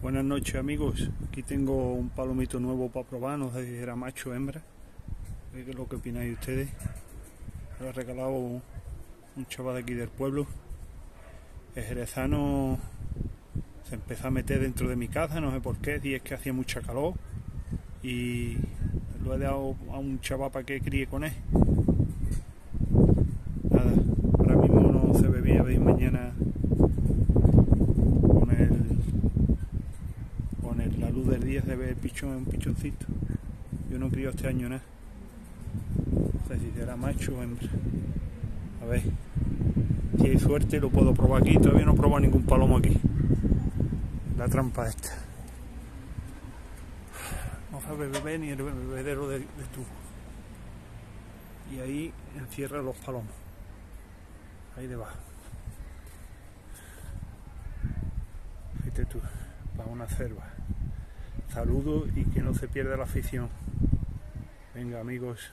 Buenas noches amigos, aquí tengo un palomito nuevo para probar, no sé si era macho hembra, ¿qué es lo que opináis ustedes? Lo ha regalado un chaval de aquí del pueblo, el jerezano se empezó a meter dentro de mi casa, no sé por qué, y es que hacía mucha calor y lo he dado a un chaval para que críe con él. La luz del día se ve el pichón, un pichoncito. Yo no crío este año nada. No sé si será macho o hembra. A ver. Si hay suerte lo puedo probar aquí. Todavía no he probado ningún palomo aquí. La trampa esta. No sabe beber ni el bebedero de, de tubo. Y ahí encierra los palomos. Ahí debajo. Fíjate tú, para una cerva. Saludos y que no se pierda la afición. Venga amigos.